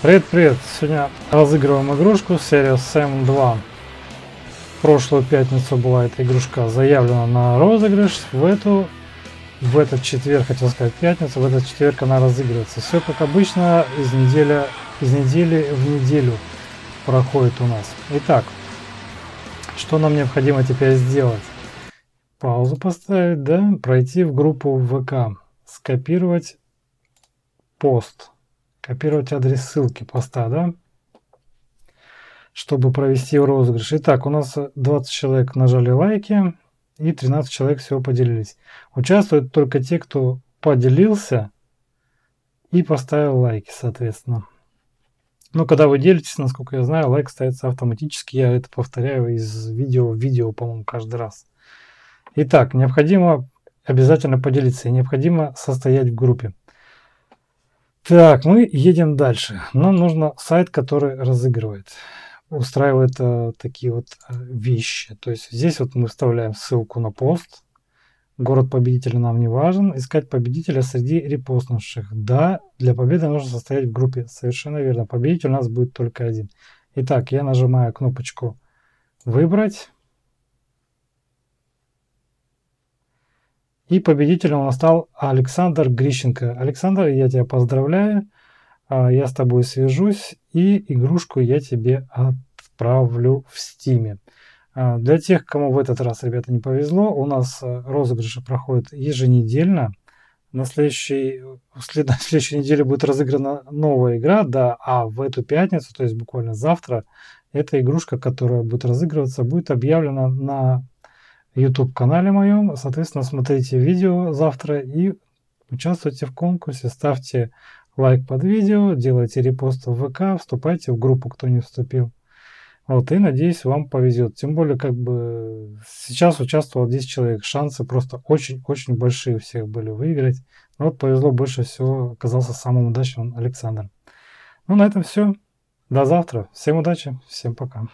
Привет-привет! Сегодня разыгрываем игрушку Serious Sam 2. В прошлую пятницу была эта игрушка заявлена на розыгрыш. В эту, в этот четверг, хотел сказать пятницу, в этот четверг она разыгрывается. Все как обычно, из недели, из недели в неделю проходит у нас. Итак, что нам необходимо теперь сделать? Паузу поставить, да, пройти в группу ВК, скопировать пост копировать адрес ссылки поста, да, чтобы провести розыгрыш. Итак, у нас 20 человек нажали лайки и 13 человек всего поделились. Участвуют только те, кто поделился и поставил лайки, соответственно. Но когда вы делитесь, насколько я знаю, лайк ставится автоматически. Я это повторяю из видео в видео, по-моему, каждый раз. Итак, необходимо обязательно поделиться и необходимо состоять в группе. Так, мы едем дальше. Нам нужно сайт, который разыгрывает, устраивает э, такие вот э, вещи. То есть здесь вот мы вставляем ссылку на пост. Город победителя нам не важен. Искать победителя среди репостнувших. Да, для победы нужно состоять в группе. Совершенно верно. Победитель у нас будет только один. Итак, я нажимаю кнопочку «Выбрать». И победителем у нас стал Александр Грищенко. Александр, я тебя поздравляю. А, я с тобой свяжусь и игрушку я тебе отправлю в Стиме. А, для тех, кому в этот раз, ребята, не повезло, у нас э, розыгрыши проходят еженедельно. На следующей, на следующей неделе будет разыграна новая игра, да, а в эту пятницу, то есть буквально завтра, эта игрушка, которая будет разыгрываться, будет объявлена на YouTube-канале моем. Соответственно, смотрите видео завтра и участвуйте в конкурсе, ставьте лайк под видео, делайте репост в ВК, вступайте в группу, кто не вступил. Вот, и надеюсь, вам повезет. Тем более, как бы сейчас участвовало 10 человек. Шансы просто очень-очень большие у всех были выиграть. Но вот повезло больше всего, оказался самым удачным Александр. Ну, на этом все. До завтра. Всем удачи, всем пока.